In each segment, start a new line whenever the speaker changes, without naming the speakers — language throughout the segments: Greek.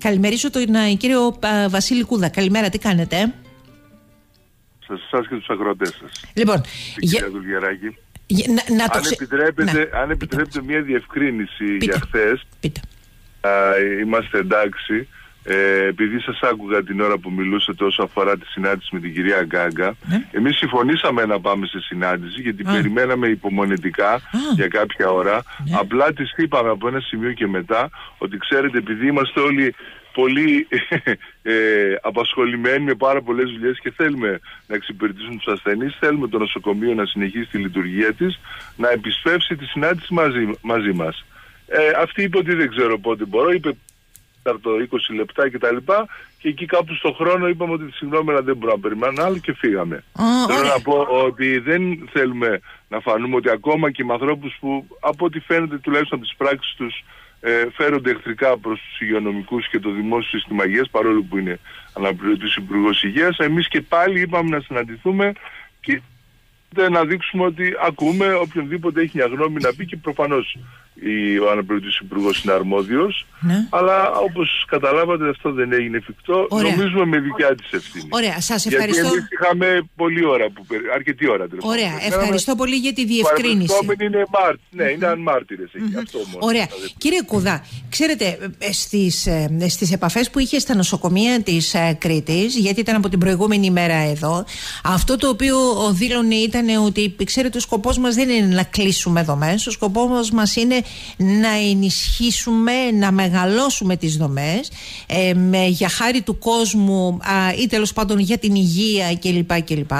Καλημερίσω τον ε, κύριο ε, Βασίλη Κούδα. Καλημέρα, τι κάνετε;
Σε εσά και τους αγροτέ σας.
Λοιπόν,
για... να, να αν, επιτρέπετε, ναι. αν επιτρέπετε μια διευκρίνηση Πείτε. για χθε. Είμαστε εντάξει. Ε, επειδή σας άκουγα την ώρα που μιλούσατε όσο αφορά τη συνάντηση με την κυρία Γκάγκα, ναι. εμείς συμφωνήσαμε να πάμε σε συνάντηση γιατί περιμέναμε υπομονετικά για κάποια ώρα. Ναι. Απλά της είπαμε από ένα σημείο και μετά ότι ξέρετε επειδή είμαστε όλοι πολύ ε, απασχολημένοι με πάρα πολλές δουλειές και θέλουμε να εξυπηρετήσουμε τους ασθενείς. Θέλουμε το νοσοκομείο να συνεχίσει τη λειτουργία της, να επισφεύσει τη συνάντηση μαζί, μαζί μας. Ε, αυτή είπε ότι δεν ξέρω πότε μπορώ, είπε το 20 λεπτά κτλ. Και εκεί κάπου στον χρόνο είπαμε ότι συγγνώμη αλλά δεν μπορούμε να περιμένουμε άλλο και φύγαμε. Θέλω να πω ότι δεν θέλουμε να φανούμε ότι ακόμα και με ανθρώπους που από ό,τι φαίνεται τουλάχιστον από τις πράξεις τους ε, φέρονται εχθρικά προς τους υγειονομικούς και το δημόσιο σύστημα υγείας, παρόλο που είναι αναπληρωτής Υπουργός Υγείας. Εμείς και πάλι είπαμε να συναντηθούμε και να δείξουμε ότι ακούμε οποιονδήποτε έχει μια γνώμη να πει και προφανώς ο αναπληρωτής υπουργός είναι αρμόδιος. Ναι. αλλά όπως καταλάβατε αυτό δεν έγινε εφικτό. Ωραία. νομίζουμε με δικιά της ευθύνη.
Ωραία, σας ευχαριστώ.
γιατί εμείς είχαμε πολλή ώρα, που, αρκετή ώρα
Ωραία, ευχαριστώ πολύ για τη διευκρίνηση.
είναι μάρτυρες, ναι, είναι μάρτυρες εκεί, αυτό μόνο
Ωραία, κύριε Κουδά, ξέρετε ε, στις, ε, στις επαφές που είχε στα νοσοκομεία της ε, Κρήτης γιατί ήταν από την προηγούμενη ημέρα εδώ αυτό το οποίο δήλωνε ήταν ότι ξέρετε ο σκοπός μας δεν είναι να κλείσουμε δομές ο σκοπός μας είναι να ενισχύσουμε, να μεγαλώσουμε τις δομές ε, με, για χάρη του κόσμου ή τέλος πάντων για την υγεία κλπ. κλπ.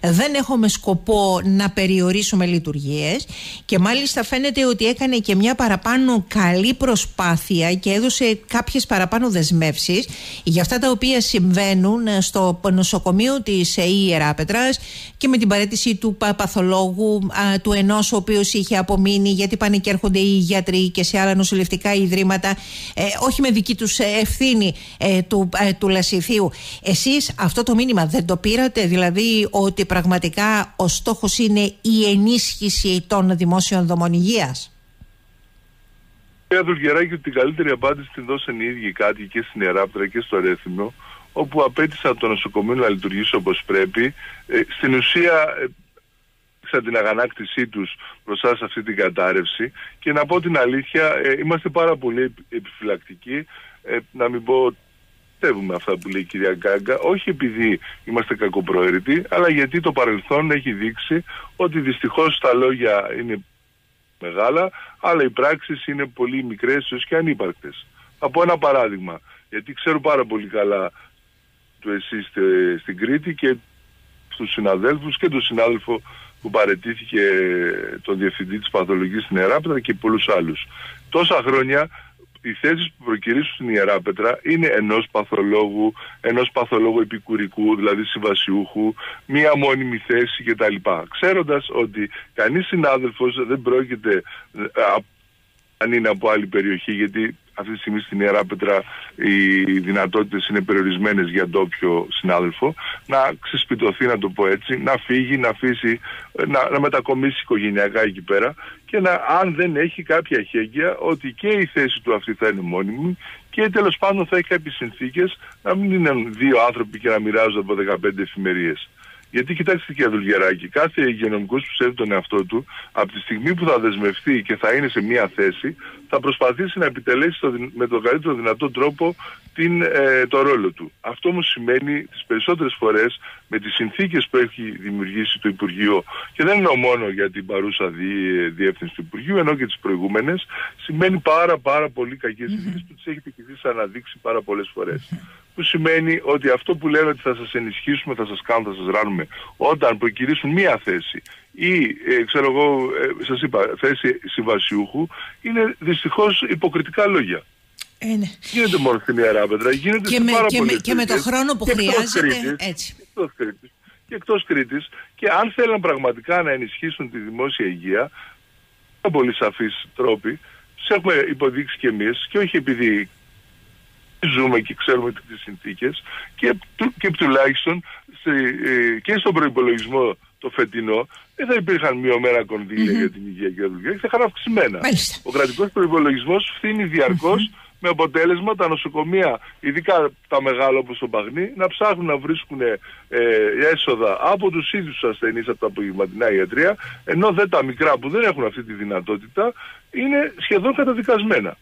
Δεν έχουμε σκοπό να περιορίσουμε λειτουργίες και μάλιστα φαίνεται ότι έκανε και μια παραπάνω καλή προσπάθεια και έδωσε κάποιες παραπάνω δεσμεύσεις για αυτά τα οποία συμβαίνουν στο νοσοκομείο της Ιεράπετρας και με την παρέτηση του παθολόγου του ενός ο οποίος είχε απομείνει γιατί πάνε και έρχονται οι γιατροί και σε άλλα νοσηλευτικά ιδρύματα ε, όχι με δική τους ευθύνη ε, του, ε, του Λασιθίου. Εσείς αυτό το μήνυμα δεν το πήρατε δηλαδή ότι πραγματικά ο στόχος είναι η ενίσχυση των δημόσιων δομών υγείας;
Κύριε Δουλγεράκη, την καλύτερη απάντηση την δώσαν οι ίδιοι κάτοικοι και στην Εράπτρα και στο Ρέθυμνο όπου απέτησαν το νοσοκομείο να λειτουργήσει όπως πρέπει. Ε, στην ουσία έδειξαν την αγανάκτησή τους μπροστά σε αυτή την κατάρρευση. Και να πω την αλήθεια ε, είμαστε πάρα πολύ επιφυλακτικοί. Ε, να μην πω πιστεύουμε αυτά που λέει η κυρία Γκάγκα. Όχι επειδή είμαστε κακοπροαίρετοι αλλά γιατί το παρελθόν έχει δείξει ότι δυστυχώς τα λόγια είναι μεγάλα αλλά οι πράξεις είναι πολύ μικρές έως και ανύπαρκτες. Από ένα παράδειγμα γιατί ξέρω πάρα πολύ καλά του εσείς στην Κρήτη και στους συναδέλφους και τον συνάδελφο που παρετήθηκε τον διευθυντή της παθολογικής στην Ιεράπετρα και πολλούς άλλους. Τόσα χρόνια οι θέσεις που προκυρήσουν στην Ιεράπετρα είναι ενός παθολόγου, ενός παθολόγου επικουρικού, δηλαδή συμβασιούχου, μία μόνιμη θέση κτλ. Ξέροντας ότι κανείς συνάδελφος δεν πρόκειται αν είναι από άλλη περιοχή, γιατί αυτή τη στιγμή στην Ιερά Πέτρα οι δυνατότητες είναι περιορισμένες για ντόπιο συνάδελφο, να ξεσπιτωθεί, να το πω έτσι, να φύγει, να αφήσει, να, να μετακομίσει οικογενειακά εκεί πέρα και να, αν δεν έχει κάποια χέγγια, ότι και η θέση του αυτή θα είναι μόνιμη και τέλος πάντων θα έχει κάποιες συνθήκες να μην είναι δύο άνθρωποι και να μοιράζονται από 15 εφημερίες. Γιατί κοιτάξτε κύριε Δουλγεράκη, κάθε υγειονομικός που ψεύδει τον εαυτό του, από τη στιγμή που θα δεσμευτεί και θα είναι σε μία θέση, θα προσπαθήσει να επιτελέσει το, με τον καλύτερο δυνατό τρόπο την, ε, το ρόλο του. Αυτό όμως σημαίνει τις περισσότερες φορές με τις συνθήκες που έχει δημιουργήσει το Υπουργείο, και δεν εννοώ μόνο για την παρούσα δι, διεύθυνση του Υπουργείου, ενώ και τις προηγούμενες, σημαίνει πάρα, πάρα πολύ κακέ συνθήκες που τις έχετε και εσείς αναδείξει πάρα πολλές φορές που σημαίνει ότι αυτό που λένε ότι θα σας ενισχύσουμε, θα σας κάνουμε, θα σας ράνουμε όταν προκυρήσουν μία θέση ή ε, ξέρω εγώ ε, σας είπα θέση συμβασιούχου είναι δυστυχώς υποκριτικά λόγια.
Ε, ναι.
Γίνεται μόνο στην Ιερά Πέτρα, γίνεται
και,
με, πάρα
και, με, και με το χρόνο που χρειάζεται
Κρήτης,
έτσι.
Εκτός Κρήτης, και εκτός Κρήτης και αν θέλουν πραγματικά να ενισχύσουν τη δημόσια υγεία με πολύ σαφείς τρόποι τους έχουμε υποδείξει κι εμείς και όχι επειδή ζούμε και ξέρουμε τις συνθήκες και, και τουλάχιστον ε, και στον προϋπολογισμό το φετινό δεν θα υπήρχαν μειωμένα κονδύλια για την υγεία και τα δουλειά, θα είχαν αυξημένα. Ο κρατικός προϋπολογισμός φθήνει με αποτέλεσμα τα νοσοκομεία, ειδικά τα μεγάλα όπως το Παγνί, να ψάχνουν να βρίσκουν ε, έσοδα από τους ίδιους τους ασθενείς από τα απογευματινά ιατρία, ενώ δεν τα μικρά που δεν έχουν αυτή τη δυνατότητα είναι σχεδόν καταδικασμένα.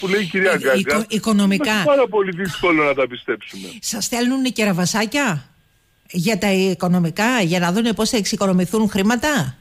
Που λέει η κυρία Γκάγκα,
Οικο, οικονομικά.
είναι πάρα πολύ δύσκολο να τα πιστέψουμε.
Σας στέλνουν κεραβασάκια για τα οικονομικά, για να δουν πώς θα εξοικονομηθούν χρήματα;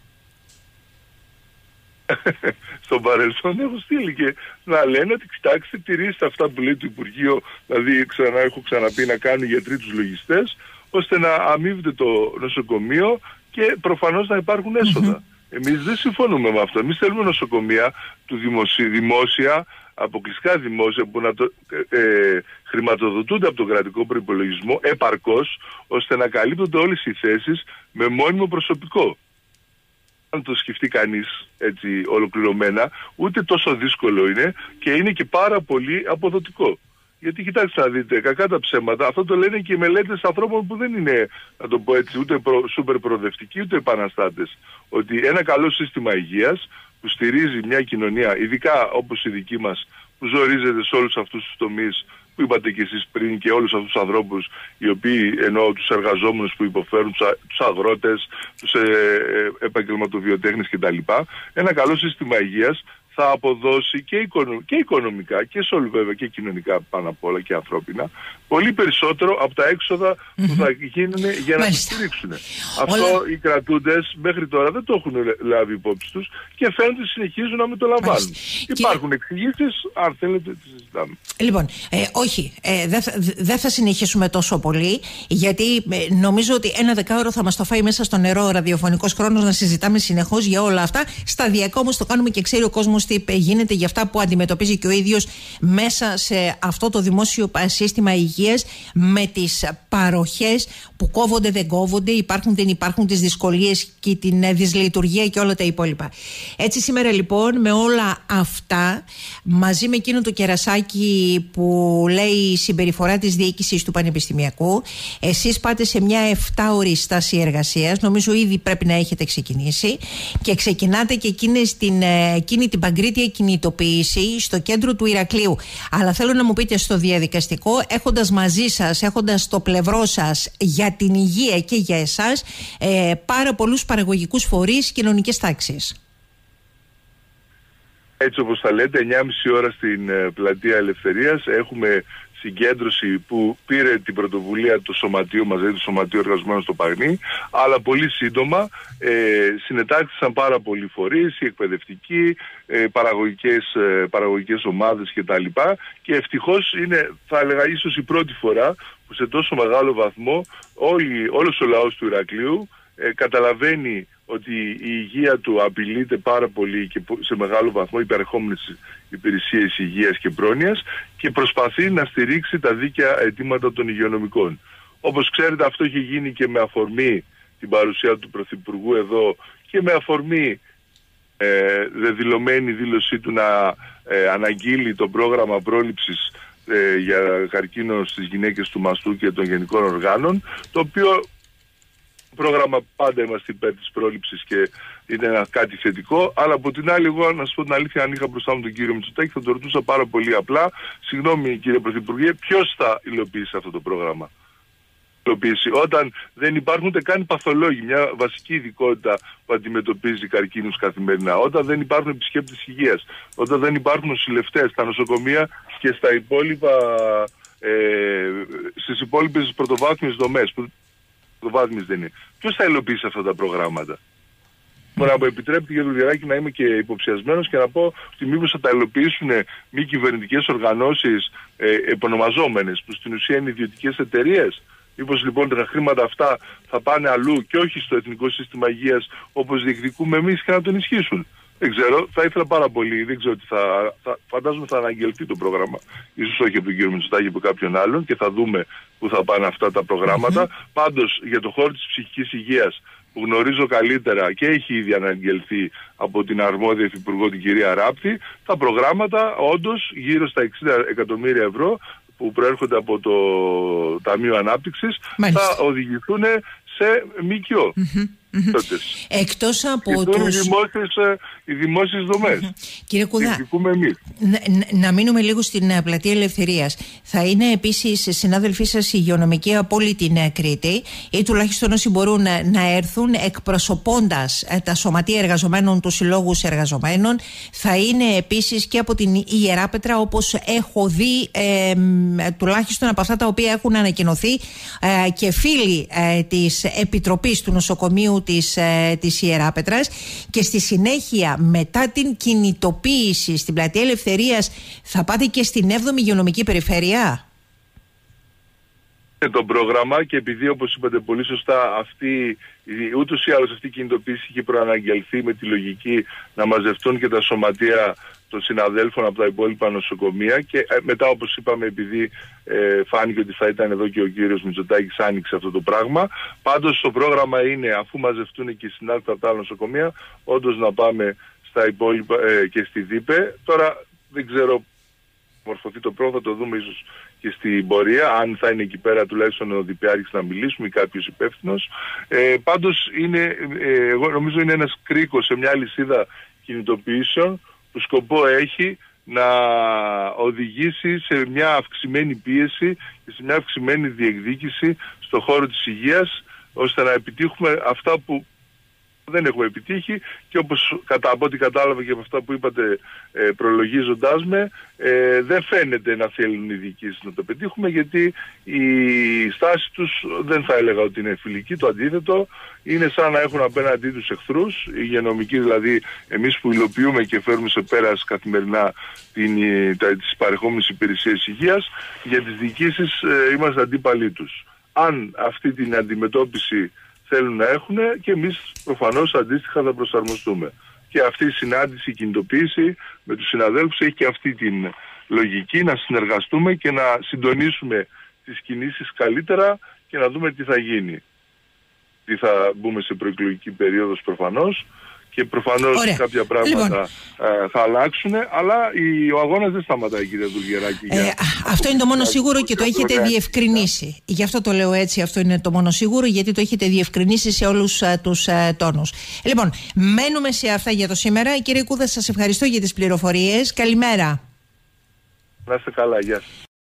στον παρελθόν έχω στείλει και να λένε ότι κοιτάξτε τηρήστε αυτά που λέει το Υπουργείο δηλαδή ξανά, έχω ξαναπεί να κάνουν οι γιατροί τους λογιστές ώστε να αμείβεται το νοσοκομείο και προφανώς να υπάρχουν έσοδα. Εμείς δεν συμφωνούμε με αυτό. Εμείς θέλουμε νοσοκομεία του δημοσί, δημόσια, αποκλειστικά δημόσια που να το, ε, ε, χρηματοδοτούνται από τον κρατικό προϋπολογισμό επαρκώς ώστε να καλύπτονται όλες οι θέσεις με μόνιμο προσωπικό αν το σκεφτεί κανείς έτσι ολοκληρωμένα, ούτε τόσο δύσκολο είναι και είναι και πάρα πολύ αποδοτικό. Γιατί κοιτάξτε να δείτε, κακά τα ψέματα, αυτό το λένε και οι μελέτες ανθρώπων που δεν είναι, να το πω έτσι, ούτε προ, σούπερ προοδευτικοί, ούτε επαναστάτες. Ότι ένα καλό σύστημα υγείας που στηρίζει μια κοινωνία, ειδικά όπως η δική μας, που ζορίζεται σε όλους αυτούς τους τομείς που είπατε και εσείς πριν και όλους αυτούς τους ανθρώπους οι οποίοι εννοώ τους εργαζόμενους που υποφέρουν, τους αγρότες, τους ε, ε, επαγγελματοβιοτέχνες κτλ. Ένα καλό σύστημα υγείας θα αποδώσει και, και οικονομικά και σε όλου βέβαια και κοινωνικά πάνω απ' όλα και ανθρώπινα πολύ περισσότερο από τα έξοδα που θα γίνουν για να τις στηρίξουν. Αυτό οι κρατούντες μέχρι τώρα δεν το έχουν λάβει υπόψη τους και φαίνεται συνεχίζουν να μην το λαμβάνουν. Υπάρχουν εξηγήσεις, αν θέλετε τις συζητάμε.
Λοιπόν, ε, όχι, ε, δεν θα, δε θα συνεχίσουμε τόσο πολύ γιατί ε, νομίζω ότι ένα δεκάωρο θα μας το φάει μέσα στο νερό ο ραδιοφωνικός χρόνος να συζητάμε συνεχώς για όλα αυτά. Σταδιακά όμως το κάνουμε και ξέρει ο κόσμος τι γίνεται για αυτά που αντιμετωπίζει και ο ίδιος μέσα σε αυτό το δημόσιο σύστημα υγείας με τις παροχές που κόβονται δεν κόβονται, υπάρχουν δεν υπάρχουν τις δυσκολίες και την ε, δυσλειτουργία και όλα τα υπόλοιπα. Έτσι σήμερα λοιπόν με όλα αυτά μαζί με εκείνο το κερασάκι που λέει η συμπεριφορά της διοίκησης του Πανεπιστημιακού εσείς πάτε σε μια 7 ώρη στάση εργασίας νομίζω ήδη πρέπει να έχετε ξεκινήσει και ξεκινάτε και εκείνη την, ε, εκείνη την παγκρίτια κινητοποίηση στο κέντρο του Ηρακλείου αλλά θέλω να μου πείτε στο διαδικαστικό έχοντας μαζί σας, έχοντας το πλευρό σας για την υγεία και για εσάς ε, πάρα πολλούς παραγωγικούς φορείς κοινωνικές τάξεις.
Έτσι όπως θα λέτε, 9.30 ώρα στην ε, Πλατεία Ελευθερίας έχουμε συγκέντρωση που πήρε την πρωτοβουλία του Σωματείου μαζί του Σωματείου Εργαζομένων στο Παγνί, αλλά πολύ σύντομα ε, συνετάχθησαν πάρα πολλοί φορείς, οι εκπαιδευτικοί, ε, παραγωγικές, ε, παραγωγικές ομάδες κτλ. Και ευτυχώς είναι, θα έλεγα, ίσως η πρώτη φορά που σε τόσο μεγάλο βαθμό όλοι, όλος ο λαός του Ηρακλείου ε, καταλαβαίνει ότι η υγεία του απειλείται πάρα πολύ και σε μεγάλο βαθμό υπερχόμενες υπηρεσίες υγείας και πρόνοιας και προσπαθεί να στηρίξει τα δίκαια αιτήματα των υγειονομικών. Όπως ξέρετε αυτό έχει γίνει και με αφορμή την παρουσία του Πρωθυπουργού εδώ και με αφορμή ε, δεδηλωμένη δήλωσή του να ε, αναγγείλει το πρόγραμμα πρόληψης ε, για καρκίνο στις γυναίκες του μαστού και των γενικών οργάνων το οποίο πρόγραμμα πάντα είμαστε υπέρ της πρόληψης και είναι ένα κάτι θετικό, αλλά από την άλλη εγώ να σας πω την αλήθεια αν είχα μπροστά μου τον κύριο Μητσοτάκη θα το ρωτούσα πάρα πολύ απλά, συγγνώμη κύριε Πρωθυπουργέ, ποιος θα υλοποιήσει αυτό το πρόγραμμα; Υλοποιήσει. Όταν δεν υπάρχουν ούτε καν παθολόγοι, μια βασική ειδικότητα που αντιμετωπίζει καρκίνους καθημερινά, όταν δεν υπάρχουν επισκέπτες υγείας, όταν δεν υπάρχουν νοσηλευτές στα νοσοκομεία και στα υπόλοιπα, ε, στις υπόλοιπες πρωτοβάθμιες δομές, που πρωτοβάθμιες δεν είναι. Ποιος θα υλοποιήσει αυτά τα προγράμματα; Μπορεί να μου επιτρέπετε για το διαράκι να είμαι και υποψιασμένος και να πω ότι μήπως θα τα υλοποιήσουν μη κυβερνητικές οργανώσεις ε, επωνομαζόμενες που στην ουσία είναι ιδιωτικές εταιρείες; Μήπως λοιπόν τα χρήματα αυτά θα πάνε αλλού και όχι στο Εθνικό Σύστημα Υγείας όπως διεκδικούμε εμείς και να τον ισχύσουν; Δεν ξέρω, θα ήθελα πάρα πολύ, δεν ξέρω τι θα, θα φαντάζομαι θα αναγγελθεί το πρόγραμμα, ίσως όχι από τον κύριο Μητσοτάκη από κάποιον άλλον και θα δούμε πού θα πάνε αυτά τα προγράμματα. Mm-hmm. Πάντως για το χώρο της ψυχικής υγείας που γνωρίζω καλύτερα και έχει ήδη αναγγελθεί από την αρμόδια υφυπουργό την κυρία Ράπτη, τα προγράμματα όντως γύρω στα 60 εκατομμύρια ευρώ που προέρχονται από το Ταμείο Ανάπτυξης θα οδηγηθούν σε σε ΜΚΟ.
Εκτός από
τους...
τους...
Οι δημόσιες, ε, οι δημόσιες δομές.
Κύριε Κουδά,
εμείς.
να, να μείνουμε λίγο στην ε, πλατεία Ελευθερίας. Θα είναι επίσης συνάδελφοί σας υγειονομικοί από όλη την ε, Κρήτη ή τουλάχιστον όσοι μπορούν να έρθουν εκπροσωπώντας τα σωματεία εργαζομένων, τους συλλόγους εργαζομένων. Θα είναι επίσης και από την Ιεράπετρα όπως έχω δει ε, τουλάχιστον από αυτά τα οποία έχουν ανακοινωθεί και φίλοι ε, της Επιτροπής του Νοσοκομείου της, ε, της Ιεράπετρας και στη συνέχεια μετά την κινητοποίηση στην Πλατεία Ελευθερίας θα πάτε και στην 7η Υγειονομική Περιφέρεια;
Το πρόγραμμα και επειδή όπως είπατε πολύ σωστά αυτή, ούτως ή άλλως αυτή η κινητοποίηση είχε προαναγγελθεί με τη λογική να μαζευτούν και τα σωματεία των συναδέλφων από τα υπόλοιπα νοσοκομεία και ε, μετά όπως είπαμε επειδή ε, φάνηκε ότι θα ήταν εδώ και ο κύριος Μητσοτάκης άνοιξε αυτό το πράγμα. Πάντως το πρόγραμμα είναι αφού μαζευτούν και οι συνάδελφοι από τα άλλα νοσοκομεία όντως να πάμε στα υπόλοιπα ε, και στη ΔΥΠΕ. Τώρα δεν ξέρω μορφωθεί το πρόγραμμα θα το δούμε ίσως και στην πορεία, αν θα είναι εκεί πέρα τουλάχιστον ο Διπιάρχης να μιλήσουμε ή κάποιος υπεύθυνος. Ε, πάντως είναι, ε, εγώ νομίζω είναι ένας κρίκος σε μια λυσίδα κινητοποιήσεων που σκοπό έχει να οδηγήσει σε μια αυξημένη πίεση και σε μια αυξημένη διεκδίκηση στο χώρο της υγείας ώστε να επιτύχουμε αυτά που δεν έχουμε επιτύχει και όπως κατά από ό,τι κατάλαβα και από αυτά που είπατε ε, προλογίζοντάς με ε, δεν φαίνεται να θέλουν οι διοικήσεις να το πετύχουμε γιατί η στάση τους δεν θα έλεγα ότι είναι φιλική, το αντίθετο είναι σαν να έχουν απέναντί τους εχθρούς, οι υγειονομικοί δηλαδή εμείς που υλοποιούμε και φέρουμε σε πέρας καθημερινά την, τα, τις παρεχόμενες υπηρεσίες υγείας για τις διοικήσεις ε, είμαστε αντίπαλοι τους. Αν αυτή την αντιμετώπιση θέλουν να έχουν και εμείς προφανώς αντίστοιχα θα προσαρμοστούμε. Και αυτή η συνάντηση, η κινητοποίηση με τους συναδέλφους έχει και αυτή την λογική να συνεργαστούμε και να συντονίσουμε τις κινήσεις καλύτερα και να δούμε τι θα γίνει. Τι θα μπούμε σε προεκλογική περίοδος προφανώς και προφανώς κάποια πράγματα λοιπόν. ε, θα αλλάξουν, αλλά η, ο αγώνας δεν σταματάει κύριε Δουλγεράκη.
Ε, αυτό είναι το μόνο σίγουρο και το έχετε διευκρινίσει. Γι' αυτό το λέω έτσι, αυτό είναι το μόνο σίγουρο, γιατί το έχετε διευκρινίσει σε όλους uh, τους uh, τόνους. Λοιπόν, μένουμε σε αυτά για το σήμερα. Κύριε Κούδα, σας ευχαριστώ για τις πληροφορίες. Καλημέρα.
Να είστε καλά, γεια σας.